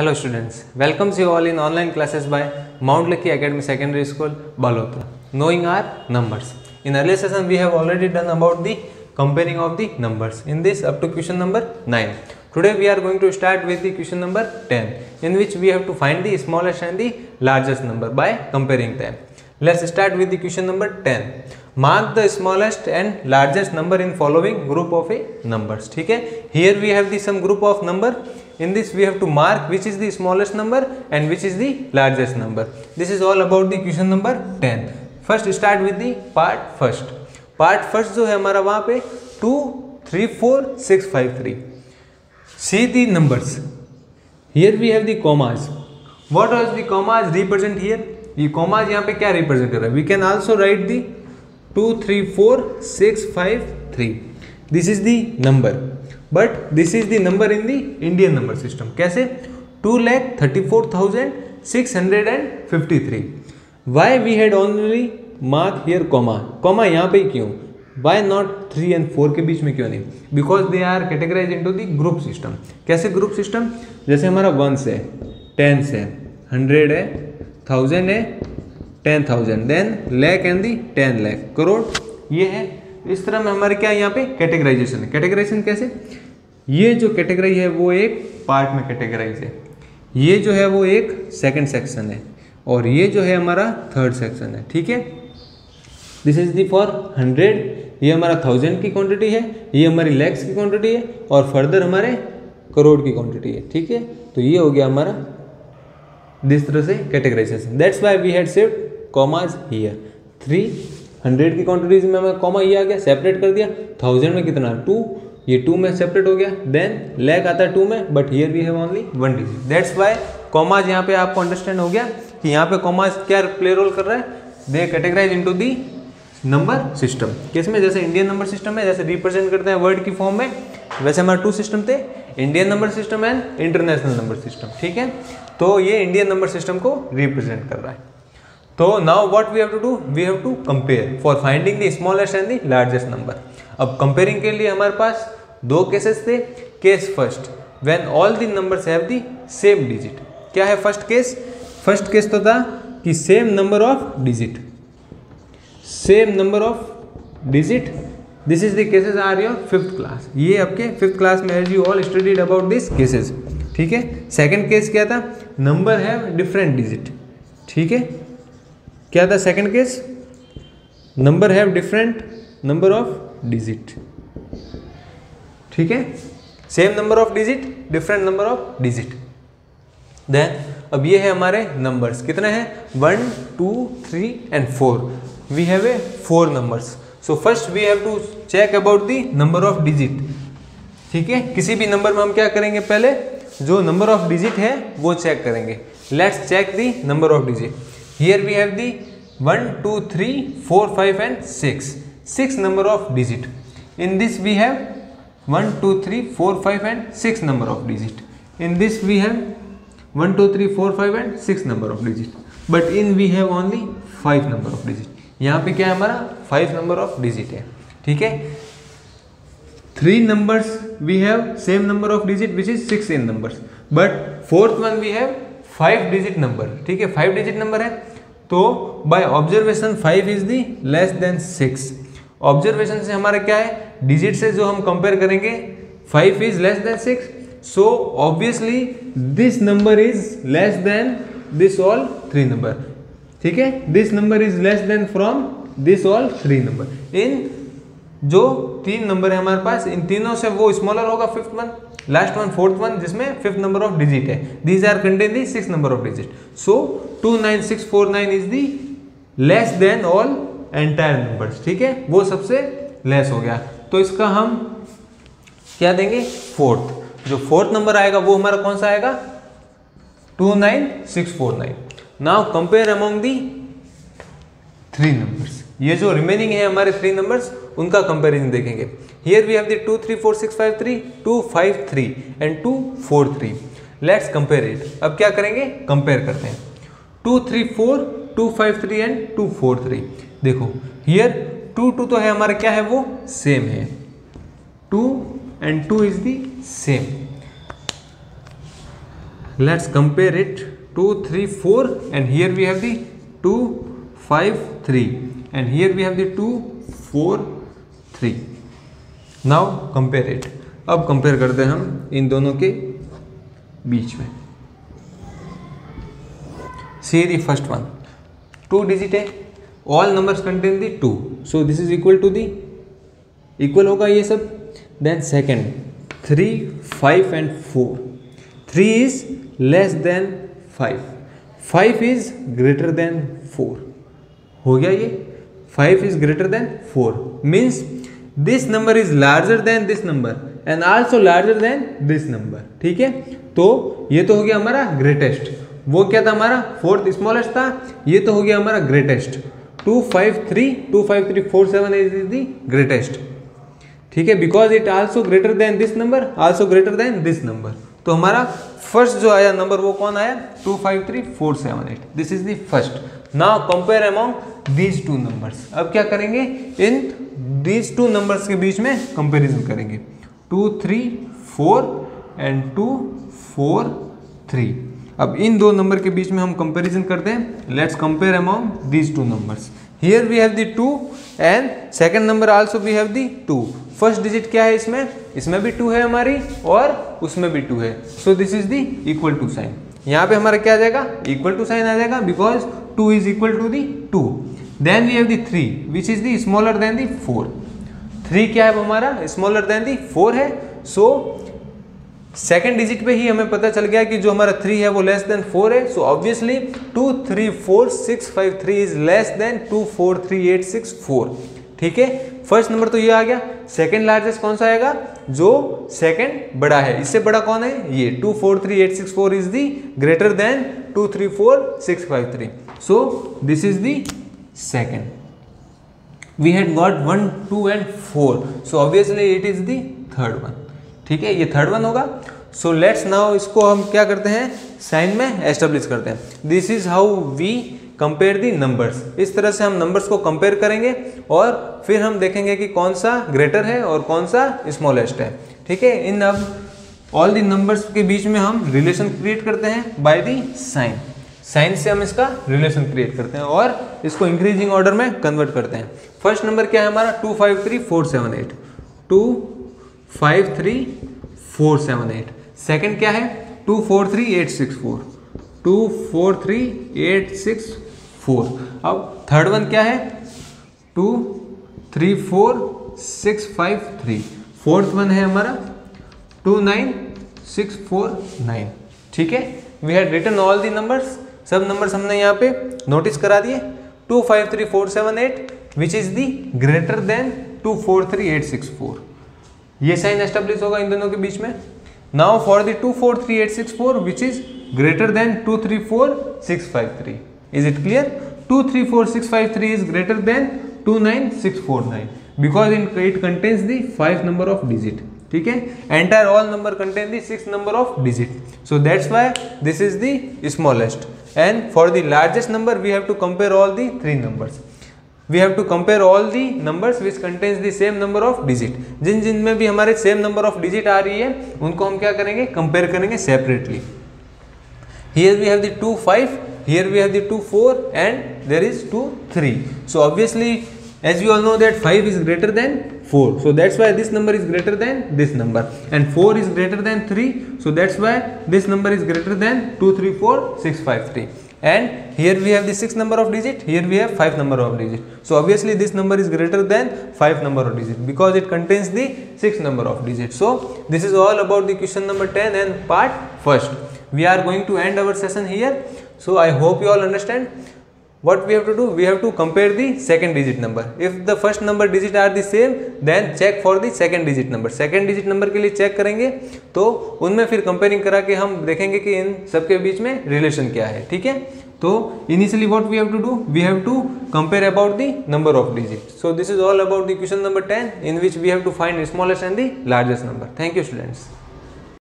Hello students, welcomes you all in online classes by Mount Lucky Academy Secondary School, Balotra. Knowing our numbers. In earlier session we have already done about the comparing of the numbers. In this up to question number 9. Today we are going to start with the question number 10 in which we have to find the smallest and the largest number by comparing them. Let's start with the question number 10. Mark the smallest and largest number in following group of a numbers. ठीक है Here we have the some group of number. In this we have to mark which is the smallest number and which is the largest number. This is all about the question number 10. First start with the part first. Part first जो है हमारा वहाँ पे two three four six five three See the numbers. Here we have the commas. What was the commas represent here? ये commas यहाँ पे क्या represent कर रहा है? We can also write the two three four six five three this is the number but this is the number in the Indian number system कैसे? Two lakh thirty four thousand six hundred and fifty three why we had only mark here comma comma यहाँ पे क्यों? Why not three and four के बीच में क्यों नहीं? Because they are categorise into the group system कैसे group system जैसे हमारा वंस है टेंस है हंड्रेड है थाउज़ेंड है ten thousand then lakh and the ten lakh crore. ये है. इस तरह में हमारे क्या यहाँ पे कैटेगराइजेशन है. कैटेगराइजेशन कैसे? ये जो कैटेगरी है वो एक पार्ट में कैटेगराइज है. ये जो है वो एक सेकंड सेक्शन है. और ये जो है हमारा थर्ड सेक्शन है. ठीक है? This is the four hundred ये हमारा थाउज़ेंड की क्वांटिटी है. ये हमारी लैक्स की क्वांटिटी है. और फर्दर हमारे करोड़ की क्वांटिटी है. ठीक है? तो ये हो गया हमारा दिस तरह से categorisation that's why we had saved commas here three hundred की क्वांटिटीज में हमें कॉमा ये आ गया सेपरेट कर दिया. थाउज़ेंड में कितना? टू ये टू में सेपरेट हो गया. देन लैक आता है टू में but here we have only one digit that's why commas यहाँ पे आपको अंडरस्टैंड हो गया कि यहाँ पे कॉमाज क्या प्ले रोल कर रहा है? They categorise into the number system किसमें जैसे इंडियन नंबर सिस्टम है, जैसे रिप्रेजेंट करते हैं वर्ड की फॉर्म में, वैसे हमारे टू सिस्टम थे Indian number system and international number system ठीक है? तो ये इंडियन नंबर सिस्टम को रिप्रेजेंट कर रहा है। तो now what we have to do we have to compare for finding the smallest and the largest number अब कंपेयरिंग के लिए हमारे पास दो केसेस थे। Case first when all the numbers have the same digit क्या है फ़र्स्ट केस फ़र्स्ट केस तो था कि same number of digit same number of digit this is the cases are your fifth class ये आपके fifth class में as you all studied about this cases ठीक है? सेकंड केस क्या था? नंबर है डिफरेंट डिजिट ठीक है? क्या था second case number have different number of digit ठीक है? Same number of digit different number of digit then अब ये है हमारे नंबर्स कितने हैं? One two three and four we have a four numbers so first we have to check about the number of digit ठीक है? किसी भी नंबर में हम क्या करेंगे पहले? जो नंबर ऑफ़ डिजिट है, वो चेक करेंगे। Let's check the number of digit here we have the one two three four five and six six number of digit in this we have one two three four five and six number of digit in this we have one two three four five and six number of digit but in we have only five number of digit यहाँ पे क्या है हमारा? Five number of digit है। ठीक है? Three numbers we have same number of digit which is six in numbers but fourth one we have five digit number ठीक है five digit number है तो by observation five is the less than six observation से हमारा क्या है digit से जो हम compare करेंगे five is less than six so obviously this number is less than this all three number ठीक है this number is less than from this all three number in जो तीन नंबर है हमारे पास, इन तीनों से वो स्मॉलर होगा fifth one last one fourth one जिसमें फिफ्थ नंबर ऑफ़ डिजिट है। These are contain the six number of digit so two nine six four nine is the less than all entire numbers ठीक है? वो सबसे less हो गया। तो इसका हम क्या देंगे? फोर्थ जो फोर्थ नंबर आएगा, वो हमारा कौन सा आएगा? Two nine six four nine now compare among the three numbers ये जो रिमेनिंग है हमारे थ्री नंबर्स उनका कंपैरिजन देखेंगे। Here we have the two three four six five three two five three and two four three let's compare it अब क्या करेंगे? Compare करते हैं। Two three four two five three and two four three देखो here two two तो है हमारा, क्या है वो? सेम है। Two and two is the same let's compare it 2 3 4 and here we have the 2 5 3 and here we have the 2 4 3 now compare it. अब compare करते हैं हम इन दोनों के बीच में. See the first one two digit है. All numbers contain the two so this is equal to the equal होगा ये सब. Then second three five and four three is less than five five is greater than four हो गया ये? Five is greater than four means this number is larger than this number and also larger than this number ठीक है? तो ये तो हो गया हमारा ग्रेटेस्ट वो क्या था हमारा? फोर्थ स्मॉलेस्ट था। ये तो हो गया हमारा greatest two five three two five three four seven is is the greatest ठीक है? Because it also greater than this number also greater than this number तो हमारा फ़र्स्ट जो आया नंबर वो कौन आया? Two five three four seven eight this is the first now compare among these two numbers अब क्या करेंगे? इन दीज टू नंबर्स के बीच में कंपेरिजन करेंगे। Two three four and two four three अब इन दो नंबर के बीच में हम कंपैरिजन करते हैं। Let's compare among these two numbers here we have the two and second number also we have the two first digit क्या है इसमें? इसमें भी टू है हमारी और उसमें भी टू है। So this is the equal to sign यहाँ पे हमारा क्या आ जाएगा? इक्वल टू साइन आ जाएगा because two is equal to the two then we have the three which is the smaller than the four three क्या है हमारा? स्मॉलर देन दी फोर है. सो सेकेंड डिजिट पे ही हमें पता चल गया कि जो हमारा थ्री है, वो लेस देन फोर है. So obviously two three four six five three is less than two four three eight six four ठीक है? फ़र्स्ट नंबर तो ये आ गया। सेकंड लार्जेस्ट कौन सा आएगा? जो सेकंड बड़ा है। इससे बड़ा कौन है? ये। Two four three eight six four is the greater than two three four six five three so this is the second we had got one two and four so obviously it is the third one ठीक है? ये third one होगा। So let's now इसको हम क्या करते हैं? Sign में एस्टेब्लिश करते हैं। This is how we compare the numbers इस तरह से हम नंबर्स को कंपेयर करेंगे और फिर हम देखेंगे कि कौन सा ग्रेटर है और कौन सा स्मॉलेस्ट है। ठीक है? इन अब ऑल दी नंबर्स के बीच में हम रिलेशन क्रिएट करते हैं बाय दी साइन साइन से हम इसका रिलेशन क्रिएट करते हैं और इसको इंक्रीजिंग ऑर्डर में कन्वर्ट करते हैं। फ़र्स्ट नंबर क्या है हमारा? Two five three four seven eight two five three four seven eight second क्या है? Two four three eight six four two four three eight six four. अब थर्ड वन क्या है? Two three four six five three fourth one है हमारा। Two nine six four nine ठीक है? We had return all the numbers सब numbers हमने यहाँ पे नोटिस करा दिए। Two five three four seven eight which is the greater than two four three eight six four ये साइन एस्टेब्लिश होगा इन दोनों के बीच में। Now for the two four three eight six four which is greater than two three four six five three is it clear two three four six five three is greater than two nine six four nine because in it contains the five number of digit ठीक है? Entire all number contain the six number of digit so that's why this is the smallest and for the largest number we have to compare all the three numbers we have to compare all the numbers which contains the same number of digit. जिन जिन में भी हमारे same number of digit आ रही है, उनको हम क्या करेंगे? कंपेयर करेंगे separately. Here we have the two five here we have the 2 4 and there is 2 3 so obviously as we all know that 5 is greater than 4 so that's why this number is greater than this number. And 4 is greater than 3 so that's why this number is greater than 2 3 4 6 5 3 and here we have the 6 number of digit. Here we have 5 number of digit. So obviously this number is greater than 5 number of digit because it contains the 6 number of digit. So this is all about the question number 10 and part first. We are going to end our session here. So i hope you all understand what we have to do we have to compare the second digit number if the first number digit are the same then check for the second digit number second digit number के लिए check करेंगे तो उनमें फिर comparing करा के हम देखेंगे कि इन सबके बीच में रिलेशन क्या है ठीक है तो initially what we have to do we have to compare about the number of digit so this is all about the question number 10 in which we have to find smallest and the largest number thank you students